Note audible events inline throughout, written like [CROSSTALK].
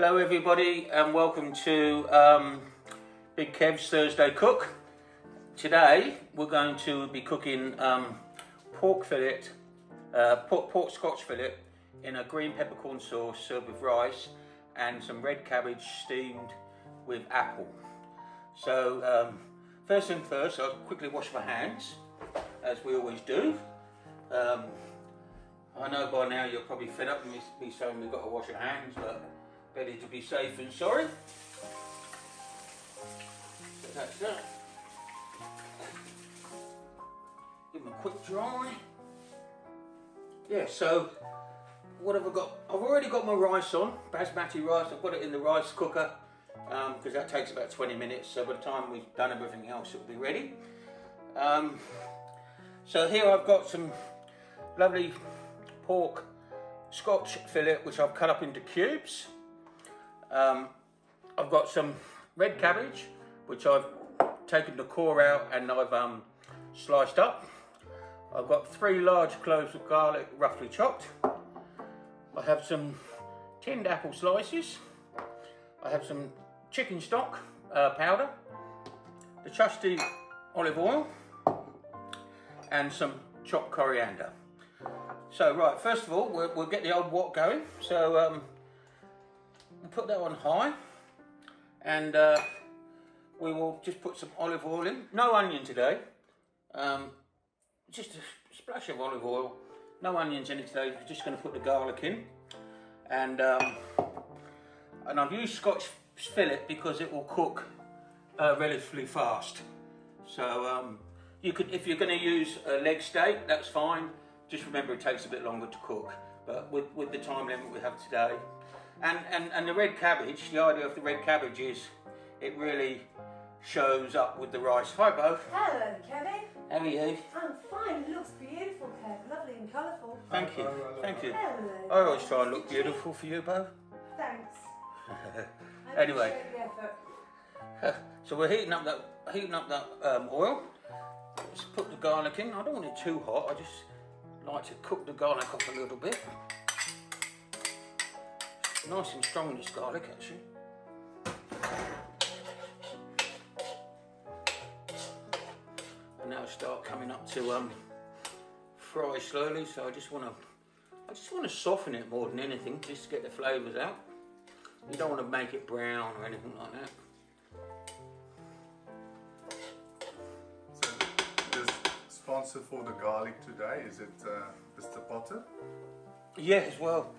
Hello everybody and welcome to um, Big Kev's Thursday Cook. Today we're going to be cooking um, pork fillet, uh, pork, pork scotch fillet in a green peppercorn sauce served with rice and some red cabbage steamed with apple. So um, first thing first, I'll quickly wash my hands as we always do. Um, I know by now you're probably fed up with me, me saying we've got to wash our hands, but better to be safe and sorry. So that's that. Give them a quick dry. Yeah, so what have I got? I've already got my rice on, basmati rice. I've got it in the rice cooker because um, that takes about 20 minutes. So by the time we've done everything else, it'll be ready. Um, so here I've got some lovely pork scotch fillet, which I've cut up into cubes. Um, I've got some red cabbage, which I've taken the core out and I've um, sliced up. I've got three large cloves of garlic, roughly chopped. I have some tinned apple slices. I have some chicken stock uh, powder, the trusty olive oil, and some chopped coriander. So right, first of all, we'll, we'll get the old wok going. So um, we'll put that on high, and uh, we will just put some olive oil in. No onion today, um, just a splash of olive oil. No onions in it today. We're just going to put the garlic in, and um, and I've used Scotch fillet because it will cook uh, relatively fast. So um, you could, if you're going to use a leg steak, that's fine. Just remember it takes a bit longer to cook. But with, with the time limit we have today, and, and, and the red cabbage, the idea of the red cabbage is it really shows up with the rice. Hi, both. Hello, Kevin. How are you? I'm fine. It looks beautiful, Kev. Lovely and colourful. Thank you. Thank you. Hello. I always try and look beautiful for you, Bo. Thanks. [LAUGHS] Anyway. appreciate the effort. [LAUGHS] So we're heating up that heating up that um, oil. Let's put the garlic in. I don't want it too hot. I just like to cook the garlic up a little bit. Nice and strong this garlic actually. And now start coming up to um, fry slowly. So I just want to I just want to soften it more than anything, just to get the flavours out. You don't want to make it brown or anything like that. So, the sponsor for the garlic today is it uh, Mr. Potter? Yes, well,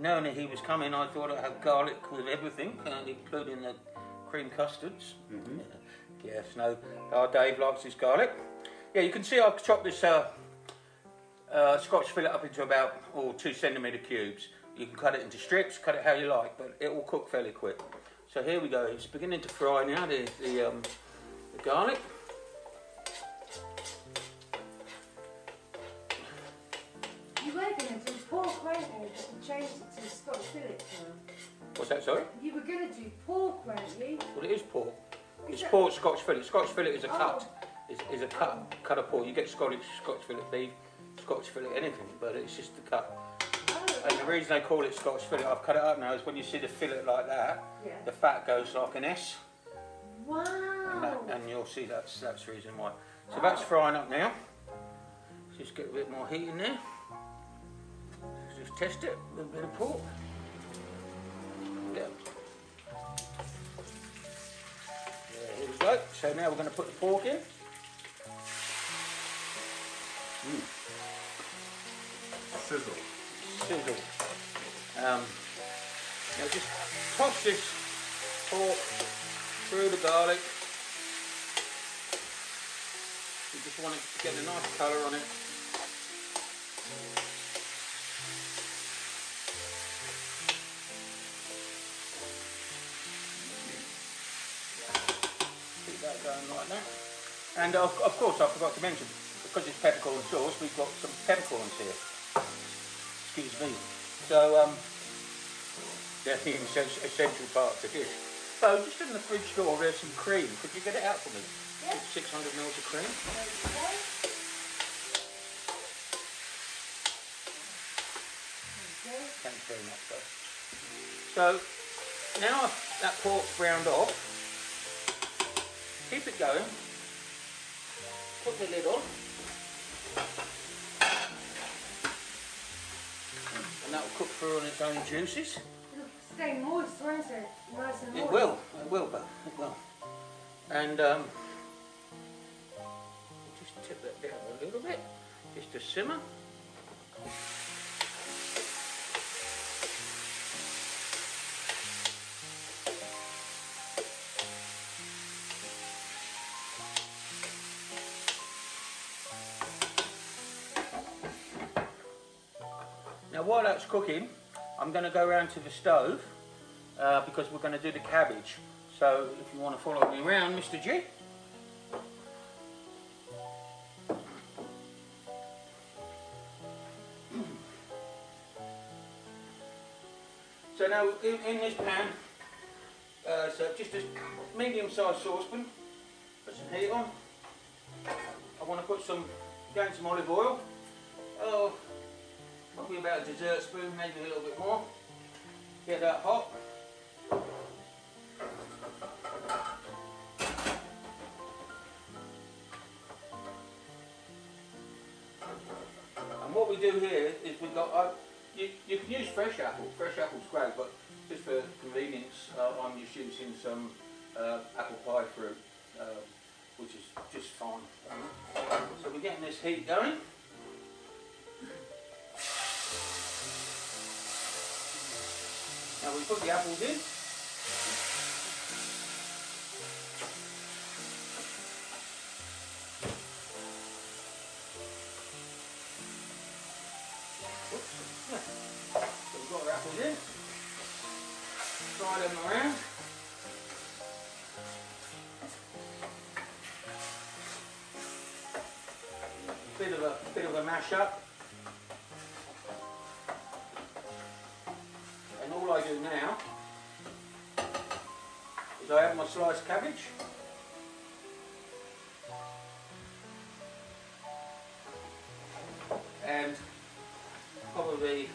knowing that he was coming, I thought I'd have garlic with everything, uh, including the cream custards. Mm-hmm. Yeah. Yes, no, our Dave likes his garlic. Yeah, you can see I've chopped this uh, uh, Scotch fillet up into about oh, two centimetre cubes. You can cut it into strips, cut it how you like, but it will cook fairly quick. So here we go. It's beginning to fry now. The, the, um, the garlic. Pork, weren't you? But you changed it to Scotch fillet now. What's that? Sorry. You were going to do pork, weren't you? Well, it is pork. Is It's that- pork Scotch fillet. Scotch fillet is a Oh. cut. Is, is a cut cut of pork. You get Scottish Scotch fillet beef, Scotch fillet anything, but it's just a cut. Oh, And the reason they call it Scotch fillet, I've cut it up now, is when you see the fillet like that, Yeah. the fat goes like an S, and, that, Wow. and you'll see that's that's the reason why. So that's frying up now. Just get a bit more heat in there. Test it with a bit of pork. Yeah. Yeah, here we go. So now we're going to put the pork in. Sizzle. sizzle. Um, now just toss this pork through the garlic. You just want it to get a nice colour on it. And of, of course, I forgot to mention, because it's peppercorn sauce, we've got some peppercorns here excuse me. So, um, they're the essential part of the dish. So, just in the fridge store, there's some cream. Could you get it out for me? Yeah. 600 mils of cream. Thanks very much, though. So, now that pork's browned off, keep it going. Put the lid on. And that will cook through on its own juices. It'll stay moist, won't it? Nice and moist. It will, it will, but it will. And um, just tip that down a little bit, just to simmer. Now while that's cooking, I'm going to go around to the stove uh, because we're going to do the cabbage. So if you want to follow me around, Mr. G. [CLEARS THROAT] So now in, in this pan, uh, so just a medium-sized saucepan, put some heat on. I want to put some, gain some olive oil. Oh, probably about a dessert spoon, maybe a little bit more. Get that hot. And what we do here is we've got, uh, you, you can use fresh apple, fresh apple's great, but just for convenience, uh, I'm just using some uh, apple pie fruit, uh, which is just fine. So we're getting this heat going. Our apples in. Fry them around. Bit of a bit of a mash up. I do now is I add my sliced cabbage. And probably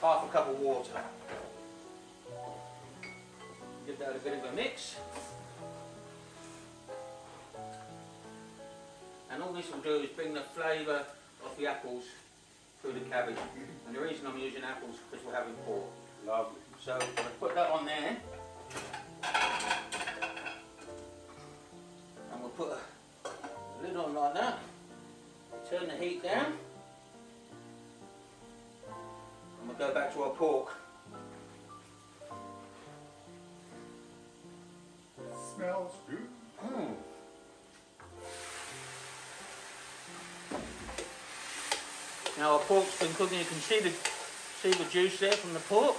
half a cup of water. Give that a bit of a mix. And all this will do is bring the flavour of the apples through the cabbage. And the reason Apples because we're having pork. Lovely. So I'm going to put that on there. And we'll put a lid on like that. Turn the heat down. And we'll go back to our pork. Smells good. Mm. Now our pork's been cooking. You can see the see the juice there from the pork.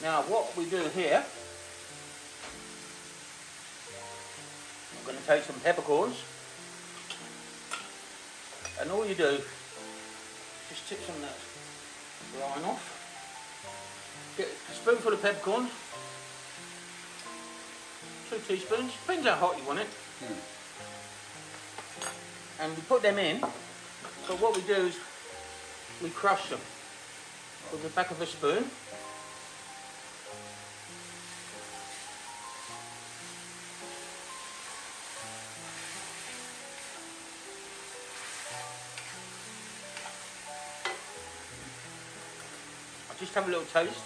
Now what we do here, I'm going to take some peppercorns, and all you do, just tip some of that brine off. Get a spoonful of peppercorn, two teaspoons, depends how hot you want it. Hmm. And we put them in, but what we do is we crush them with the back of a spoon. I'll just have a little taste.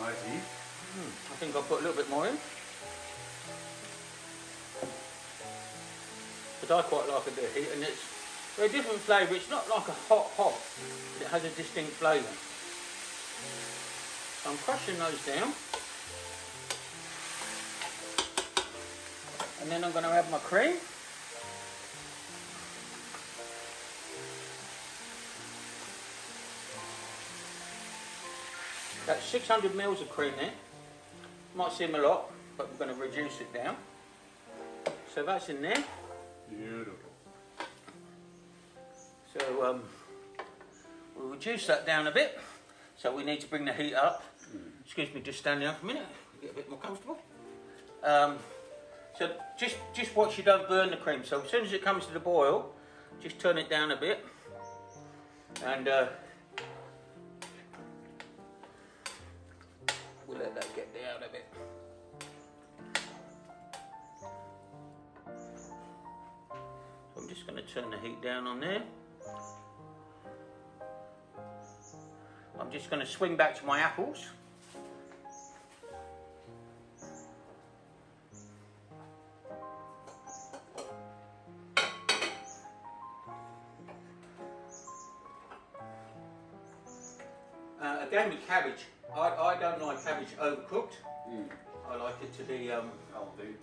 Nice heat. Hmm, I think I'll put a little bit more in. But I quite like a bit of heat and it's a different flavour. It's not like a hot hot, it has a distinct flavour. So I'm crushing those down. And then I'm going to add my cream. That's 600 mils of cream there. Might seem a lot, but we're going to reduce it down. So that's in there. Beautiful. So um, we'll reduce that down a bit. So we need to bring the heat up. Excuse me, just stand down for a minute. Get a bit more comfortable. Um, So just just watch you don't burn the cream. So as soon as it comes to the boil, just turn it down a bit, and uh, we'll let that get down a bit. Just going to turn the heat down on there. I'm just going to swing back to my apples. Uh, again with cabbage, I, I don't like cabbage overcooked. I like it to be um, Al dente.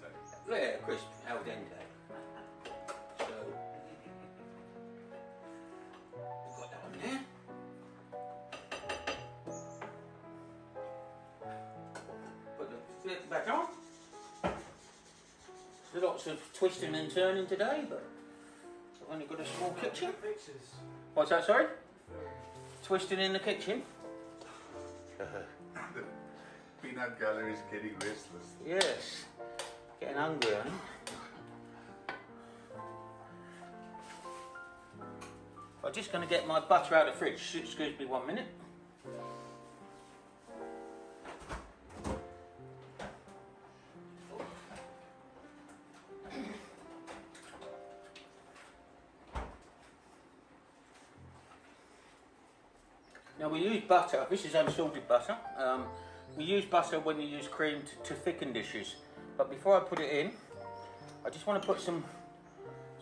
yeah, crisp, al dente. Lots of twisting and turning today, but I've only got a small kitchen. What's that, sorry? Twisting in the kitchen? The [LAUGHS] peanut gallery is getting restless. Yes. Getting hungry, aren't? I'm just going to get my butter out of the fridge. Excuse me one minute. Butter. This is unsalted butter. Um, we use butter when you use cream to, to thicken dishes. But before I put it in, I just want to put some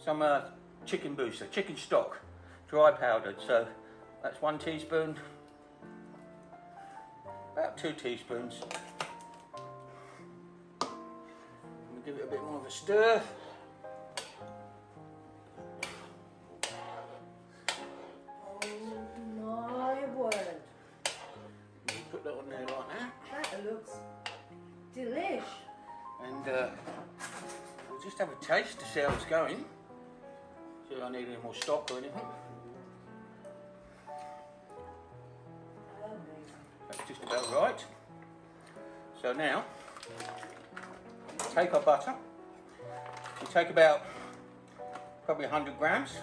some uh, chicken booster, chicken stock, dry powdered. So that's one teaspoon, about two teaspoons. Give it a bit more of a stir. Taste to see how it's going. See if I need any more stock or anything. That's just about right. So now, take our butter. You take about probably 100 grams.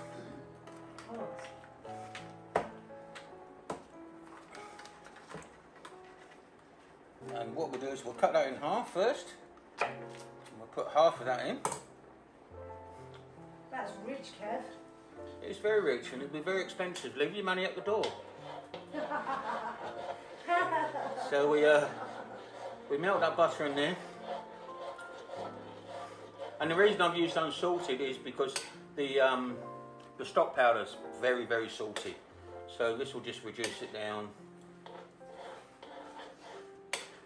And what we'll do is we'll cut that in half first. And we'll put half of that in. That's rich, Kev. It's very rich and it'll be very expensive. Leave your money at the door. [LAUGHS] so we uh, we melt that butter in there. And the reason I've used unsalted is because the um, the stock powder's very very salty. So this will just reduce it down.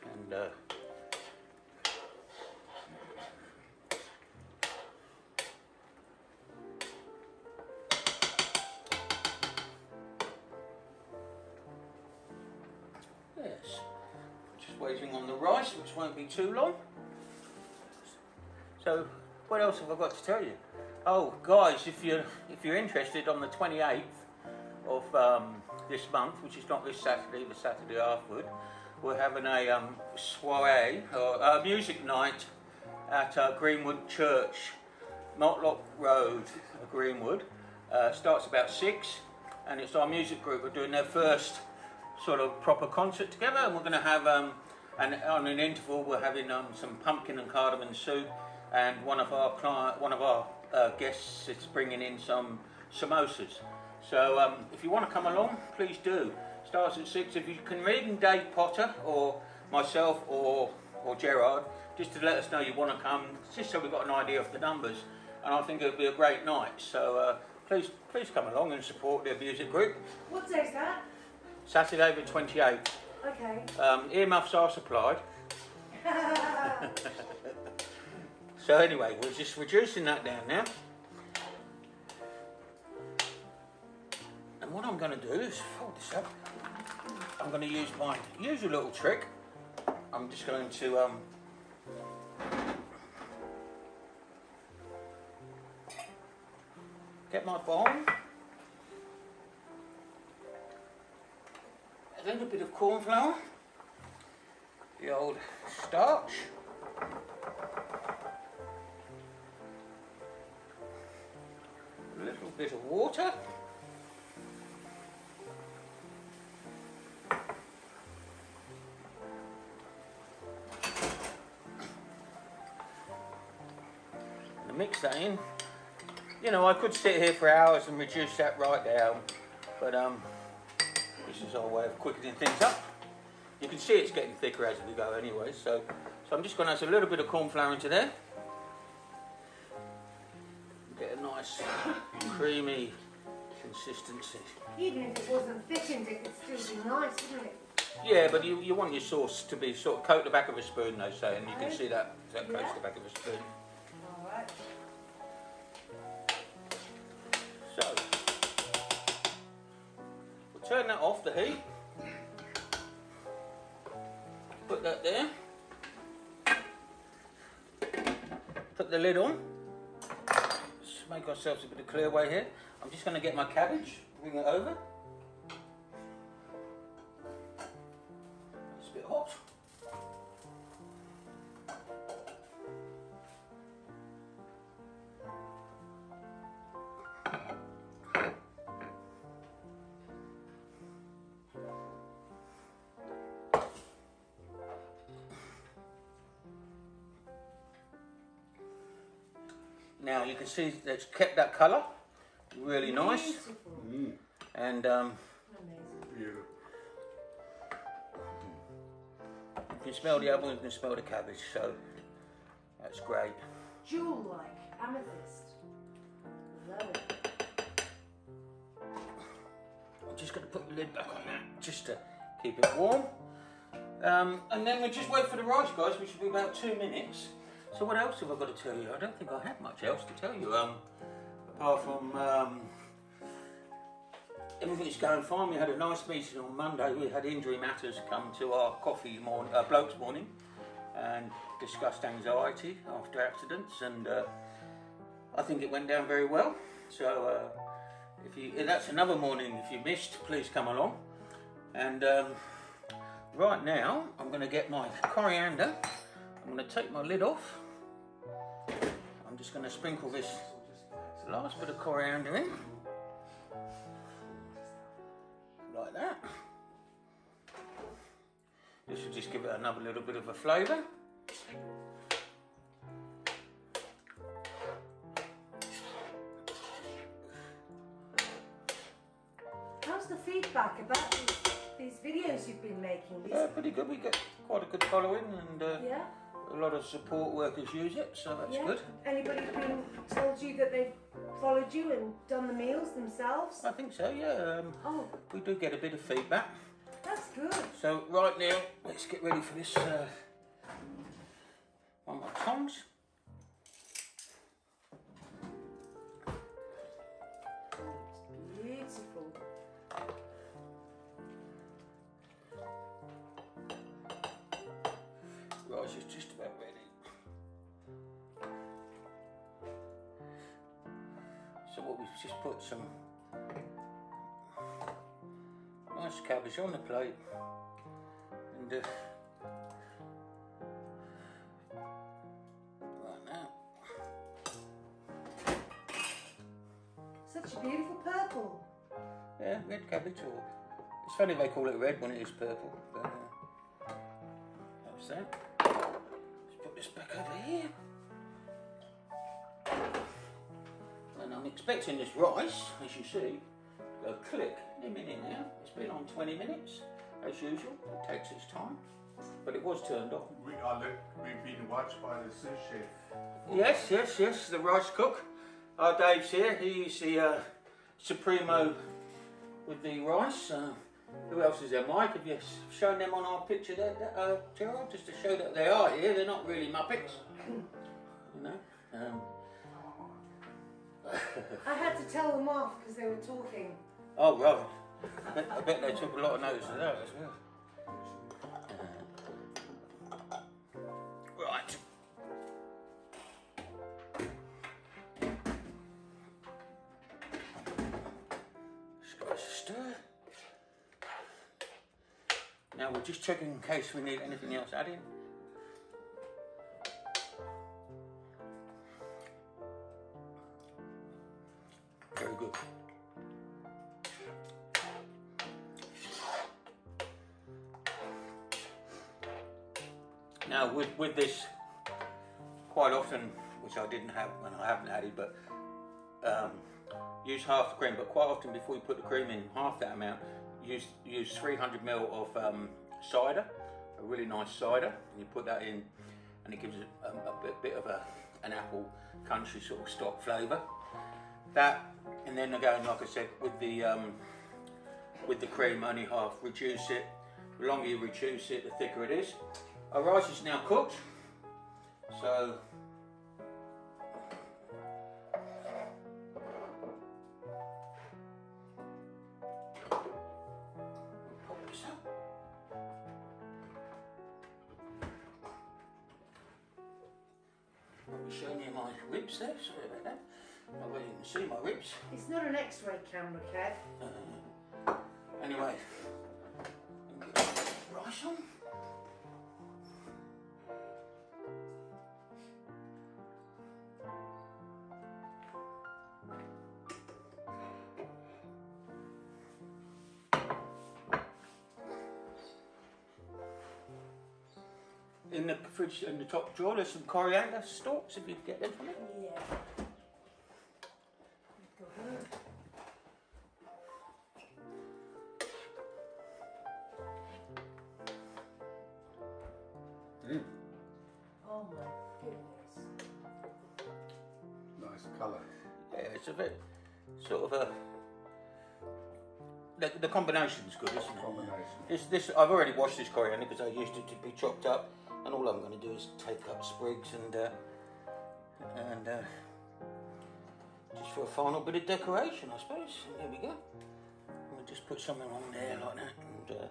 And uh, too long. So, what else have I got to tell you? Oh, guys, if you're if you're interested, on the 28th of um, this month, which is not this Saturday, the Saturday afterward, we're having a um, soiree or a music night at uh, Greenwood Church, Motlock Road, Greenwood. Uh, starts about six, and it's our music group. We're doing their first sort of proper concert together, and we're going to have um, and on an interval we're having um, some pumpkin and cardamom soup, and one of our client, one of our uh, guests is bringing in some samosas. So um, if you want to come along, please do. Starts at six. If you can ring Dave Potter or myself or or Gerard, just to let us know you want to come, just so we've got an idea of the numbers. And I think it'll be a great night. So uh, please please come along and support the music group. What day's that? Saturday the 28th. Okay. Um, earmuffs are supplied. [LAUGHS] So anyway, we're just reducing that down now. And what I'm going to do is fold this up. I'm going to use my usual little trick. I'm just going to um, get my bowl. a little bit of corn flour, the old starch, a little bit of water, and mix that in. You know, I could sit here for hours and reduce that right down, but um, this is our way of quickening things up. You can see it's getting thicker as we go anyway, so, so I'm just going to add a little bit of corn flour into there. Get a nice creamy consistency. Even if it wasn't thickened, it could still be nice, wouldn't it? Yeah, but you, you want your sauce to be sort of coat the back of a spoon, they say, and you can see that that coats Yeah. the back of a spoon. Alright. So turn that off the heat. Put that there. Put the lid on. Let's make ourselves a bit of clear way here. I'm just going to get my cabbage, bring it over. Now you can see it's kept that colour, really nice, Beautiful. and um. Beautiful. you can smell the apple, you can smell the cabbage, so that's great. Jewel-like, amethyst. Love it. I'm just going to put the lid back on that, just to keep it warm. Um, and then we just wait for the rice, guys, which will be about two minutes. So what else have I got to tell you? I don't think I have much else to tell you. Um, apart from um, everything's going fine. We had a nice meeting on Monday. We had injury matters come to our coffee morning, uh, blokes morning, and discussed anxiety after accidents. And uh, I think it went down very well. So uh, if you, that's another morning. If you missed, please come along. And um, right now, I'm going to get my coriander. I'm going to take my lid off. I'm just going to sprinkle this last bit of coriander in. Like that. This will just give it another little bit of a flavour. How's the feedback about these, these videos you've been making? These, Uh, pretty good. We get quite a good following and uh, yeah? A lot of support workers use it, so that's yeah? good. Anybody been told you that they've followed you and done the meals themselves? I think so, yeah. Um, Oh, we do get a bit of feedback. that's good. So right now, let's get ready for this. Uh, on my tongs. So what we've just put some nice cabbage on the plate and uh, like that. Such a beautiful purple. Yeah, red cabbage or it's funny they call it red when it is purple. But, uh, that's that. Let's put this back over here. Expecting this rice, as you see, go click in a minute now. It's been on 20 minutes, as usual. It takes its time, but it was turned on. We are we've been watched by the sous chef. Yes, yes, yes, the rice cook. Our Dave's here. He's the uh, supremo with the rice. Uh, who else is there? Mike, have you shown them on our picture there, uh, Gerald? Just to show that they are here. They're not really Muppets. You know? Um, I had to tell them off because they were talking. oh, well. I bet, they took a lot of notice of that as well. Right. Just stir. Now we're just checking in case we need anything else adding. Very good. Now with, with this, quite often, which I didn't have and I haven't added, but um, use half the cream, but quite often before you put the cream in, half that amount, use, use 300 ml of um, cider, a really nice cider, and you put that in and it gives it a, a, bit, bit of a, an apple country sort of stock flavour. That, and then again, like I said, with the um, with the cream, only half. Reduce it. The longer you reduce it, the thicker it is. Our rice is now cooked, so showing you my ribs there. Sorry about that. Not really can see my ribs. It's not an X-ray camera, Kev. Uh, anyway, rice on. In the fridge, in the top drawer, there's some coriander stalks. If you can get them from it. This, I've already washed this coriander because I used it to be chopped up, and all I'm going to do is take up sprigs and uh, and uh, just for a final bit of decoration, I suppose. There we go. We'll just put something on there like that, and uh,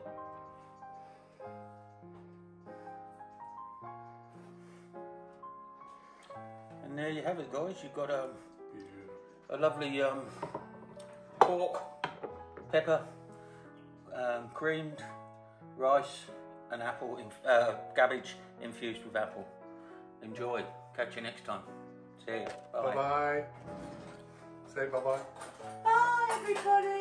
and there you have it, guys. You've got a. A lovely um, pork, pepper, um, creamed rice, and apple, inf- uh, cabbage infused with apple. Enjoy. Catch you next time. See you. Bye bye. Say bye bye. Bye, everybody. That's-